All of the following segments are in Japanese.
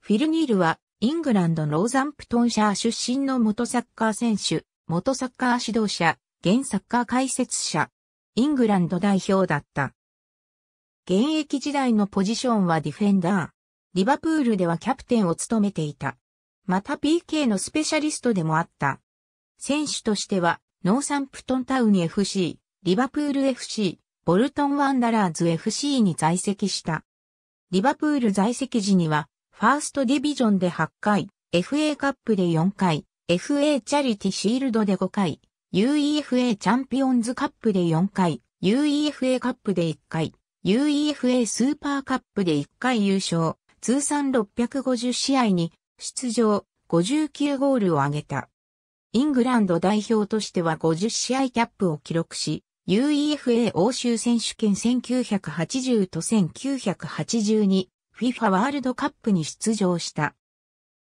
フィル・ニールは、イングランド・ノーザンプトンシャー出身の元サッカー選手、元サッカー指導者、現サッカー解説者、イングランド代表だった。現役時代のポジションはディフェンダー。リバプールではキャプテンを務めていた。また PK のスペシャリストでもあった。選手としては、ノーサンプトンタウン FC、リバプール FC、ボルトンワンダラーズ FC に在籍した。リバプール在籍時には、ファーストディビジョンで8回、FA カップで4回、FA チャリティシールドで5回、UEFA チャンピオンズカップで4回、UEFA カップで1回、UEFA スーパーカップで1回優勝、通算650試合に出場、59ゴールを挙げた。イングランド代表としては50試合キャップを記録し、UEFA 欧州選手権1980と1982、FIFA ワールドカップに出場した。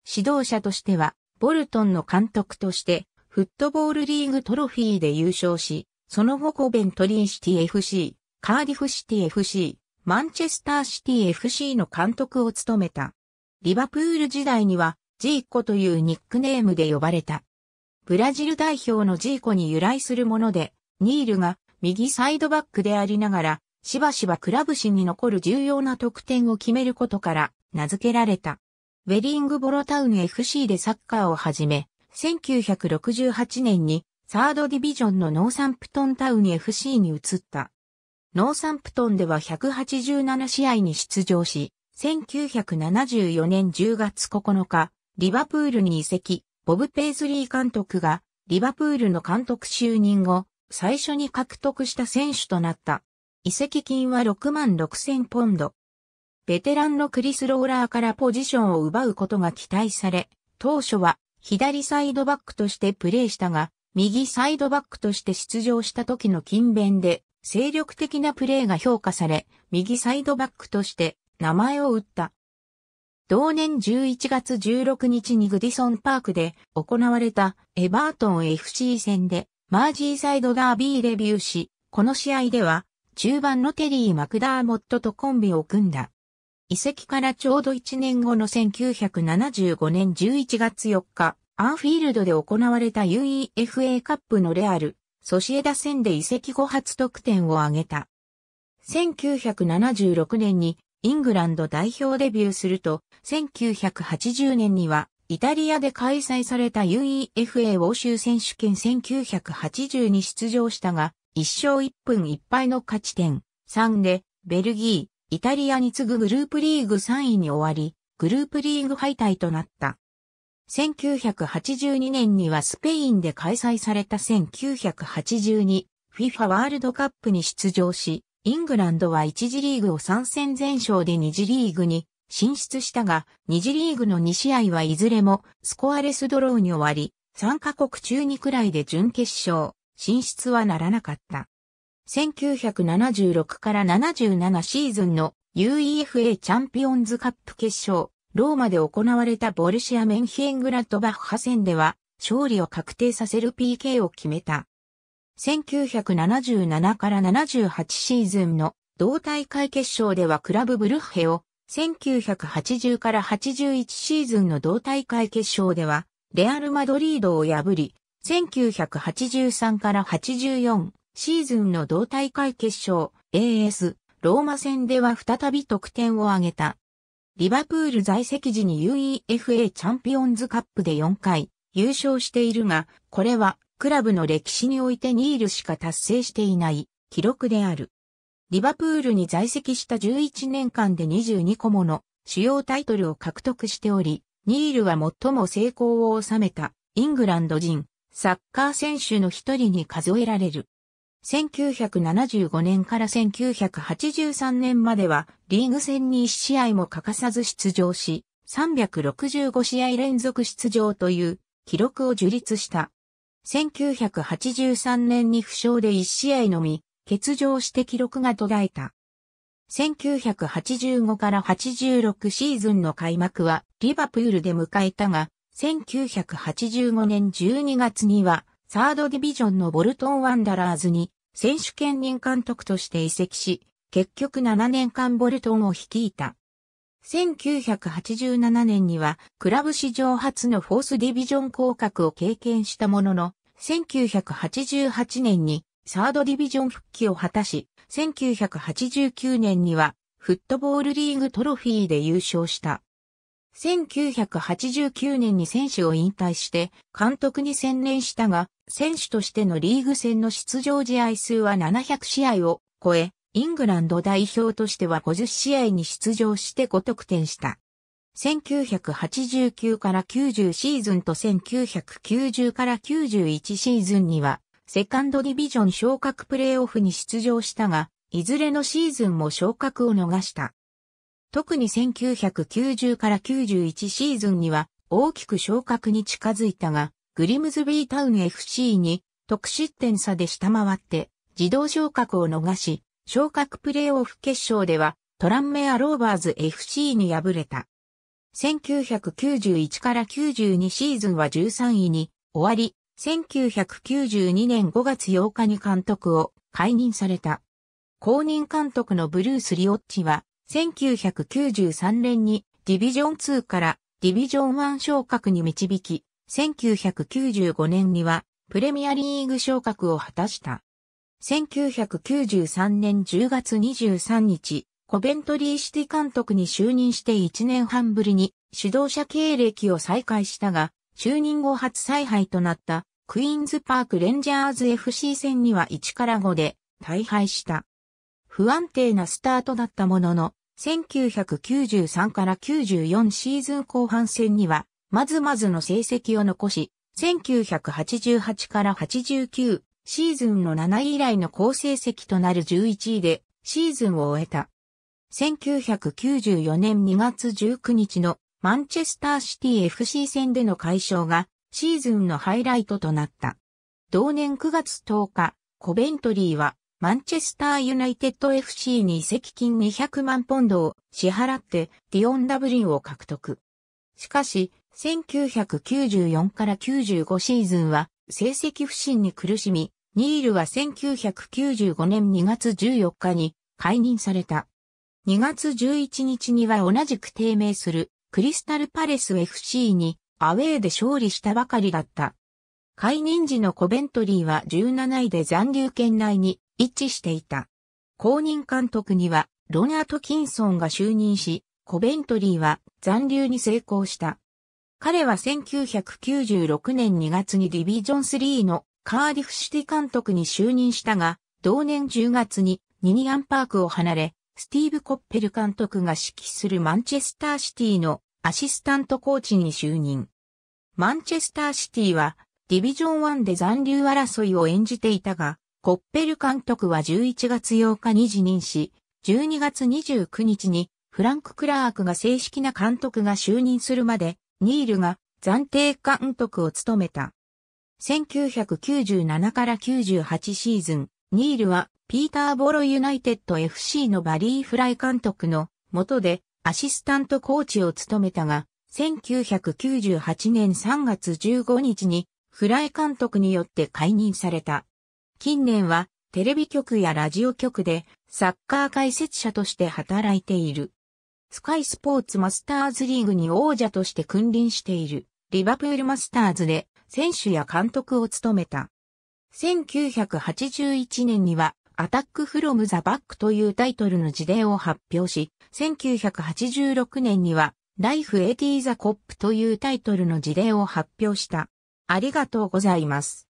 指導者としては、ボルトンの監督として、フットボールリーグトロフィーで優勝し、その後コベントリーシティ FC、カーディフシティ FC、マンチェスターシティ FC の監督を務めた。リバプール時代には、ジーコというニックネームで呼ばれた。ブラジル代表のジーコに由来するもので、ニールが右サイドバックでありながら、しばしばクラブ史に残る重要な得点を決めることから名付けられた。ウェリングボロタウン FC でサッカーを始め、1968年にサードディビジョンのノーサンプトンタウン FC に移った。ノーサンプトンでは187試合に出場し、1974年10月9日、リバプールに移籍、ボブ・ペーズリー監督が、リバプールの監督就任後、最初に獲得した選手となった。移籍金は6万6千ポンド。ベテランのクリス・ローラーからポジションを奪うことが期待され、当初は左サイドバックとしてプレーしたが、右サイドバックとして出場した時の勤勉で精力的なプレーが評価され、右サイドバックとして名前を打った。同年11月16日にグディソンパークで行われたエバートン FC 戦でマージーサイドダービーレビューし、この試合では中盤のテリー・マクダーモットとコンビを組んだ。移籍からちょうど1年後の1975年11月4日、アンフィールドで行われた UEFA カップのレアル、ソシエダ戦で移籍後初得点を挙げた。1976年にイングランド代表デビューすると、1980年にはイタリアで開催された UEFA 欧州選手権1980に出場したが、1勝1分1敗の勝ち点3で、ベルギー、イタリアに次ぐグループリーグ3位に終わり、グループリーグ敗退となった。1982年にはスペインで開催された1982 FIFA ワールドカップに出場し、イングランドは1次リーグを3戦全勝で2次リーグに進出したが、2次リーグの2試合はいずれもスコアレスドローに終わり、3カ国中2くらいで準決勝、進出はならなかった。1976から77シーズンの UEFA チャンピオンズカップ決勝、ローマで行われたボルシア・メンヒェングラッドバッハ戦では、勝利を確定させる PK を決めた。1977から78シーズンの同大会決勝ではクラブブルッヘを、1980から81シーズンの同大会決勝では、レアル・マドリードを破り、1983から84シーズンの同大会決勝 AS ローマ戦では再び得点を挙げた。リバプール在籍時に UEFA チャンピオンズカップで4回優勝しているが、これはクラブの歴史においてニールしか達成していない記録である。リバプールに在籍した11年間で22個もの主要タイトルを獲得しており、ニールは最も成功を収めたイングランド人サッカー選手の一人に数えられる。1975年から1983年まではリーグ戦に1試合も欠かさず出場し、365試合連続出場という記録を樹立した。1983年に負傷で1試合のみ欠場して記録が途絶えた。1985から86シーズンの開幕はリバプールで迎えたが、1985年12月にはサードディビジョンのボルトンワンダラーズに選手兼任監督として移籍し、結局7年間ボルトンを率いた。1987年にはクラブ史上初のフォースディビジョン降格を経験したものの、1988年にサードディビジョン復帰を果たし、1989年にはフットボールリーグトロフィーで優勝した。1989年に選手を引退して監督に専念したが、選手としてのリーグ戦の出場試合数は700試合を超え、イングランド代表としては50試合に出場して5得点した。1989から90シーズンと1990から91シーズンには、セカンドディビジョン昇格プレーオフに出場したが、いずれのシーズンも昇格を逃した。特に1990から91シーズンには大きく昇格に近づいたが、グリムズビータウン FC に得失点差で下回って自動昇格を逃し、昇格プレーオフ決勝ではトランメアローバーズ FC に敗れた。1991から92シーズンは13位に終わり、1992年5月8日に監督を解任された。公認監督のブルース・リオッチは、1993年にディビジョン2からディビジョン1昇格に導き、1995年にはプレミアリーグ昇格を果たした。1993年10月23日、コベントリーシティ監督に就任して1年半ぶりに指導者経歴を再開したが、就任後初采配となったクイーンズパークレンジャーズ FC 戦には1から5で大敗した。不安定なスタートだったものの、1993から94シーズン後半戦には、まずまずの成績を残し、1988から89シーズンの7位以来の好成績となる11位でシーズンを終えた。1994年2月19日のマンチェスターシティ FC 戦での解消がシーズンのハイライトとなった。同年9月10日、コベントリーはマンチェスターユナイテッド FC に移籍金200万ポンドを支払ってディオン・ダブリンを獲得。しかし、1994から95シーズンは成績不振に苦しみ、ニールは1995年2月14日に解任された。2月11日には同じく低迷するクリスタルパレス FC にアウェーで勝利したばかりだった。解任時のコベントリーは17位で残留圏内に一致していた。公認監督にはロナート・キンソンが就任し、コベントリーは残留に成功した。彼は1996年2月にディビジョン3のカーディフシティ監督に就任したが、同年10月にニニアンパークを離れ、スティーブ・コッペル監督が指揮するマンチェスターシティのアシスタントコーチに就任。マンチェスターシティはディビジョン1で残留争いを演じていたが、コッペル監督は11月8日に辞任し、12月29日にフランク・クラークが正式な監督が就任するまで、ニールが暫定監督を務めた。1997から98シーズン、ニールはピーターボロユナイテッド FC のバリー・フライ監督の下でアシスタントコーチを務めたが、1998年3月15日にフライ監督によって解任された。近年はテレビ局やラジオ局でサッカー解説者として働いている。スカイスポーツマスターズリーグに王者として君臨しているリバプールマスターズで選手や監督を務めた。1981年にはアタックフロムザバックというタイトルの自伝を発表し、1986年にはライフエティーザコップというタイトルの自伝を発表した。ありがとうございます。